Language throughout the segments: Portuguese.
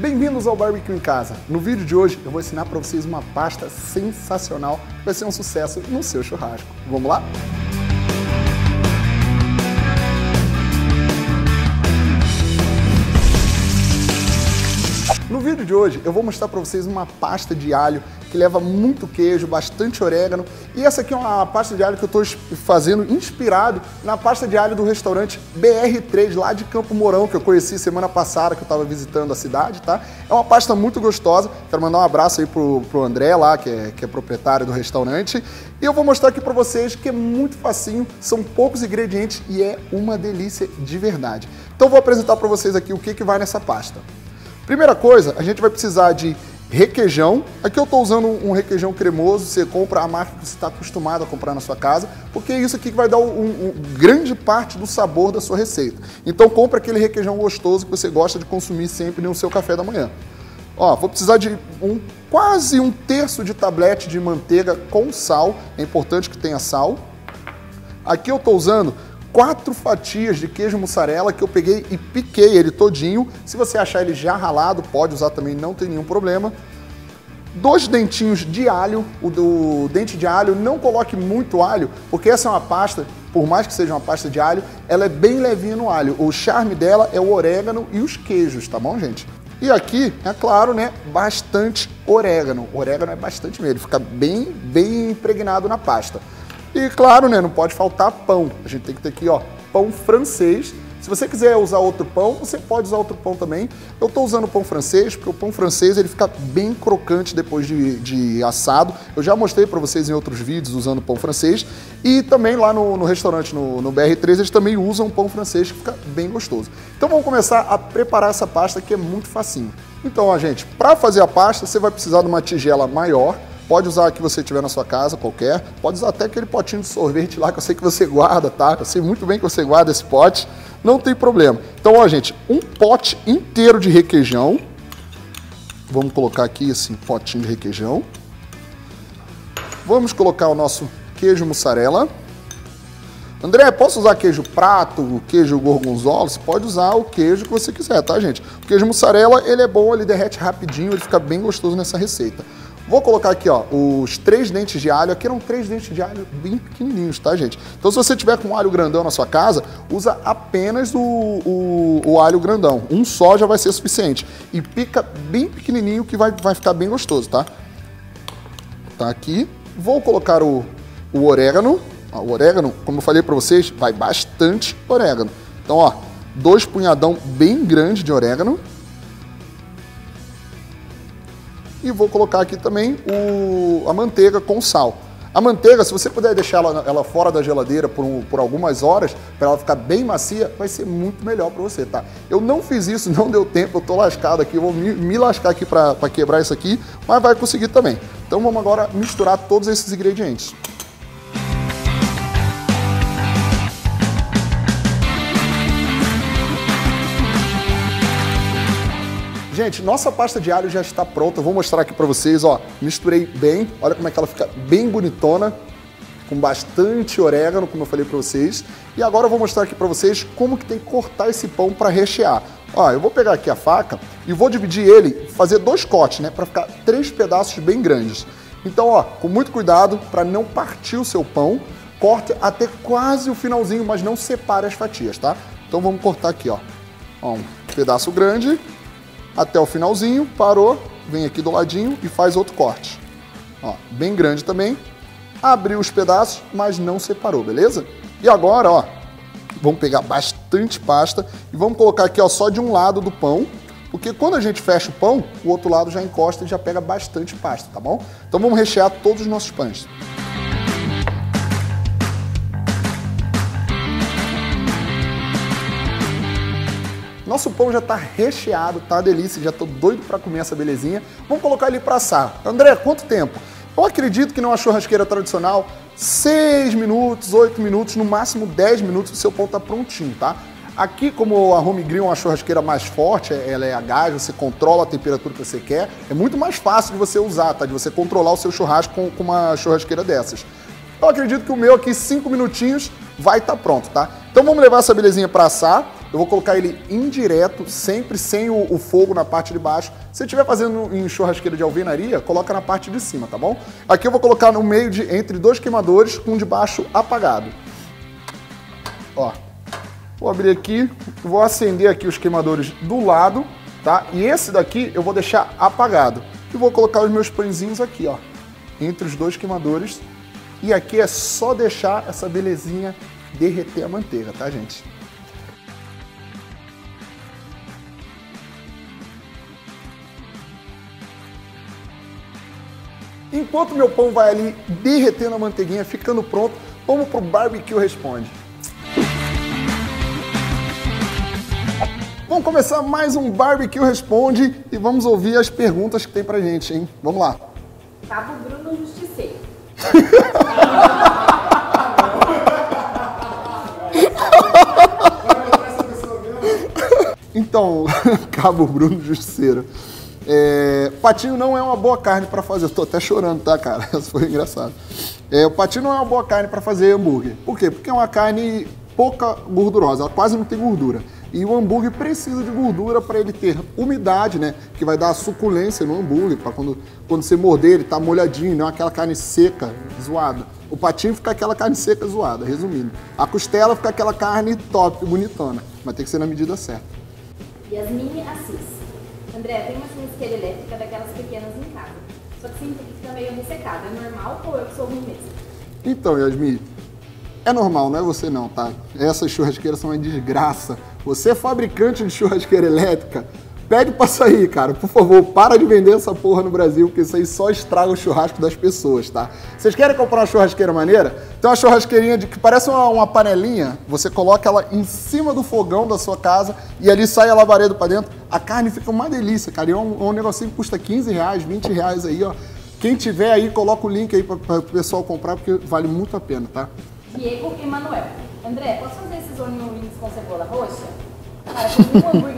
Bem-vindos ao Barbecue em Casa. No vídeo de hoje eu vou ensinar para vocês uma pasta sensacional que vai ser um sucesso no seu churrasco. Vamos lá? No vídeo de hoje eu vou mostrar para vocês uma pasta de alho que leva muito queijo, bastante orégano. E essa aqui é uma pasta de alho que eu estou fazendo inspirado na pasta de alho do restaurante BR3 lá de Campo Mourão, que eu conheci semana passada que eu estava visitando a cidade, tá? É uma pasta muito gostosa. Quero mandar um abraço aí pro, pro André lá, que é, que é proprietário do restaurante. E eu vou mostrar aqui para vocês que é muito facinho, são poucos ingredientes e é uma delícia de verdade. Então vou apresentar para vocês aqui o que, que vai nessa pasta. Primeira coisa, a gente vai precisar de requeijão. Aqui eu estou usando um requeijão cremoso, você compra a marca que você está acostumado a comprar na sua casa, porque é isso aqui que vai dar um, um, grande parte do sabor da sua receita. Então compra aquele requeijão gostoso que você gosta de consumir sempre no seu café da manhã. Ó, vou precisar de um quase um terço de tablete de manteiga com sal, é importante que tenha sal. Aqui eu estou usando quatro fatias de queijo mussarela que eu peguei e piquei ele todinho. Se você achar ele já ralado, pode usar também, não tem nenhum problema. Dois dentinhos de alho, o do dente de alho, não coloque muito alho, porque essa é uma pasta, por mais que seja uma pasta de alho, ela é bem levinha no alho. O charme dela é o orégano e os queijos, tá bom, gente? E aqui, é claro, né, bastante orégano. O orégano é bastante mesmo, ele fica bem, bem impregnado na pasta. E claro, né, não pode faltar pão. A gente tem que ter aqui, ó, pão francês. Se você quiser usar outro pão, você pode usar outro pão também. Eu estou usando pão francês, porque o pão francês ele fica bem crocante depois de, de assado. Eu já mostrei para vocês em outros vídeos usando pão francês. E também lá no, no restaurante, no, no BR3, eles também usam pão francês, que fica bem gostoso. Então vamos começar a preparar essa pasta, que é muito facinho. Então, ó, gente, para fazer a pasta, você vai precisar de uma tigela maior, Pode usar a que você tiver na sua casa, qualquer. Pode usar até aquele potinho de sorvete lá que eu sei que você guarda, tá? Eu sei muito bem que você guarda esse pote. Não tem problema. Então, ó, gente, um pote inteiro de requeijão. Vamos colocar aqui esse potinho de requeijão. Vamos colocar o nosso queijo mussarela. André, posso usar queijo prato, queijo gorgonzola? Você pode usar o queijo que você quiser, tá, gente? O queijo mussarela, ele é bom, ele derrete rapidinho, ele fica bem gostoso nessa receita. Vou colocar aqui, ó, os três dentes de alho. Aqui eram três dentes de alho bem pequenininhos, tá, gente? Então, se você tiver com alho grandão na sua casa, usa apenas o, o, o alho grandão. Um só já vai ser suficiente. E pica bem pequenininho que vai, vai ficar bem gostoso, tá? Tá aqui. Vou colocar o, o orégano. O orégano, como eu falei para vocês, vai bastante orégano. Então, ó, dois punhadão bem grande de orégano. E vou colocar aqui também o, a manteiga com sal. A manteiga, se você puder deixar ela, ela fora da geladeira por, um, por algumas horas, para ela ficar bem macia, vai ser muito melhor para você, tá? Eu não fiz isso, não deu tempo, eu tô lascado aqui, eu vou me, me lascar aqui para quebrar isso aqui, mas vai conseguir também. Então vamos agora misturar todos esses ingredientes. Gente, nossa pasta de alho já está pronta. Eu vou mostrar aqui para vocês, ó. Misturei bem. Olha como é que ela fica bem bonitona, com bastante orégano, como eu falei para vocês. E agora eu vou mostrar aqui para vocês como que tem que cortar esse pão para rechear. Ó, eu vou pegar aqui a faca e vou dividir ele, fazer dois cortes, né, para ficar três pedaços bem grandes. Então, ó, com muito cuidado para não partir o seu pão, corte até quase o finalzinho, mas não separe as fatias, tá? Então vamos cortar aqui, ó. ó um pedaço grande até o finalzinho, parou, vem aqui do ladinho e faz outro corte. Ó, bem grande também. Abriu os pedaços, mas não separou, beleza? E agora, ó, vamos pegar bastante pasta e vamos colocar aqui ó, só de um lado do pão, porque quando a gente fecha o pão, o outro lado já encosta e já pega bastante pasta, tá bom? Então vamos rechear todos os nossos pães. Nosso pão já está recheado, tá delícia, já estou doido para comer essa belezinha. Vamos colocar ele para assar. André, quanto tempo? Eu acredito que numa churrasqueira tradicional, 6 minutos, 8 minutos, no máximo 10 minutos o seu pão está prontinho, tá? Aqui, como a Home Grill é uma churrasqueira mais forte, ela é a gás, você controla a temperatura que você quer, é muito mais fácil de você usar, tá? De você controlar o seu churrasco com, com uma churrasqueira dessas. Eu acredito que o meu aqui, 5 minutinhos, vai estar tá pronto, tá? Então vamos levar essa belezinha para assar. Eu vou colocar ele indireto, sempre sem o, o fogo na parte de baixo. Se estiver fazendo em churrasqueira de alvenaria, coloca na parte de cima, tá bom? Aqui eu vou colocar no meio de entre dois queimadores com um de baixo apagado. Ó, vou abrir aqui, vou acender aqui os queimadores do lado, tá? E esse daqui eu vou deixar apagado. E vou colocar os meus pãezinhos aqui, ó, entre os dois queimadores. E aqui é só deixar essa belezinha derreter a manteiga, tá, gente? Enquanto meu pão vai ali derretendo a manteiguinha, ficando pronto, vamos pro barbecue responde. Vamos começar mais um barbecue responde e vamos ouvir as perguntas que tem pra gente, hein? Vamos lá. Cabo Bruno Justiceiro. Então, Cabo Bruno Justiceiro. É, patinho não é uma boa carne para fazer. Eu tô até chorando, tá, cara? Isso foi engraçado. É, o patinho não é uma boa carne para fazer hambúrguer. Por quê? Porque é uma carne pouca gordurosa, ela quase não tem gordura. E o hambúrguer precisa de gordura para ele ter umidade, né? Que vai dar suculência no hambúrguer, para quando, quando você morder ele tá molhadinho, não é aquela carne seca, zoada. O patinho fica aquela carne seca, zoada, resumindo. A costela fica aquela carne top, bonitona, mas tem que ser na medida certa. Yasmine Assis. André, tem uma churrasqueira elétrica daquelas pequenas em casa. Só que sempre fica meio ressecada. É normal ou eu que sou ruim mesmo? Então, Yasmin, é normal, não é você não, tá? Essas churrasqueiras são uma desgraça. Você é fabricante de churrasqueira elétrica, pede pra sair, cara. Por favor, para de vender essa porra no Brasil, porque isso aí só estraga o churrasco das pessoas, tá? Vocês querem comprar uma churrasqueira maneira? Tem uma churrasqueirinha de, que parece uma, uma panelinha, você coloca ela em cima do fogão da sua casa e ali sai a labareda pra dentro. A carne fica uma delícia, cara. E é um, um negocinho que custa 15 reais, 20 reais aí, ó. Quem tiver aí, coloca o link aí para o pessoal comprar, porque vale muito a pena, tá? Diego Emanuel. André, posso fazer esses onion rings com cebola roxa? Canal.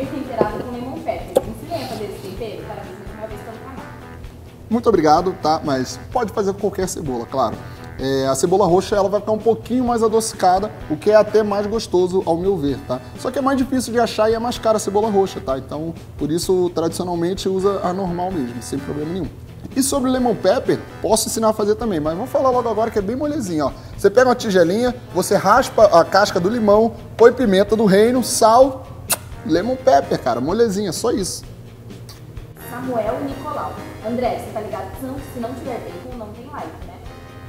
Muito obrigado, tá? Mas pode fazer com qualquer cebola, claro. É, a cebola roxa ela vai ficar um pouquinho mais adocicada, o que é até mais gostoso ao meu ver, tá? Só que é mais difícil de achar e é mais cara a cebola roxa, tá? Então, por isso, tradicionalmente usa a normal mesmo, sem problema nenhum. E sobre o lemon pepper, posso ensinar a fazer também, mas vamos falar logo agora que é bem molezinho, ó. Você pega uma tigelinha, você raspa a casca do limão, põe pimenta do reino, sal, lemon pepper, cara, molezinha, só isso. Samuel Nicolau. André, você tá ligado se não, se não tiver bacon, não tem like, né?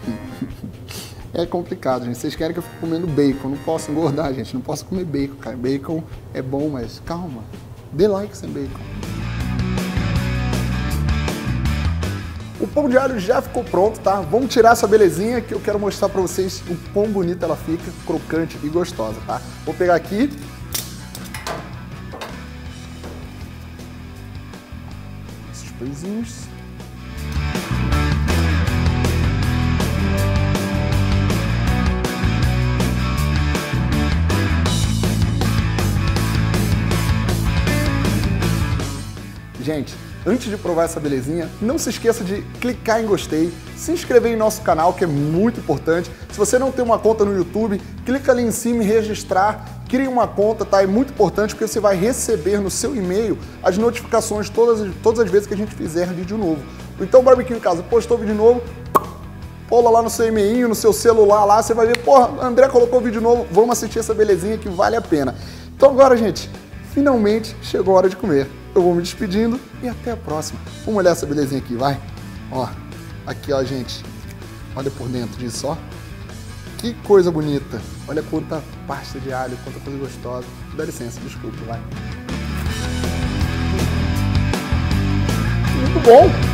É complicado, gente. Vocês querem que eu fique comendo bacon. Não posso engordar, gente. Não posso comer bacon, cara. Bacon é bom, mas calma. Dê like sem bacon. O pão de alho já ficou pronto, tá? Vamos tirar essa belezinha que eu quero mostrar pra vocês o quão bonita ela fica, crocante e gostosa, tá? Vou pegar aqui. Pãezinhos. Gente, antes de provar essa belezinha, não se esqueça de clicar em gostei, se inscrever em nosso canal, que é muito importante. Se você não tem uma conta no YouTube, clica ali em cima e registrar. Crie uma conta, tá? É muito importante porque você vai receber no seu e-mail as notificações todas, todas as vezes que a gente fizer vídeo novo. Então, Barbecue em Casa postou vídeo novo, pula lá no seu e-mail, no seu celular lá, você vai ver, porra, André colocou vídeo novo, vamos assistir essa belezinha que vale a pena. Então agora, gente, finalmente chegou a hora de comer. Eu vou me despedindo e até a próxima. Vamos olhar essa belezinha aqui, vai? Ó, aqui ó, gente. Olha por dentro disso, ó. Que coisa bonita. Olha quanta pasta de alho, quanta coisa gostosa. Dá licença, desculpa, vai. Muito bom.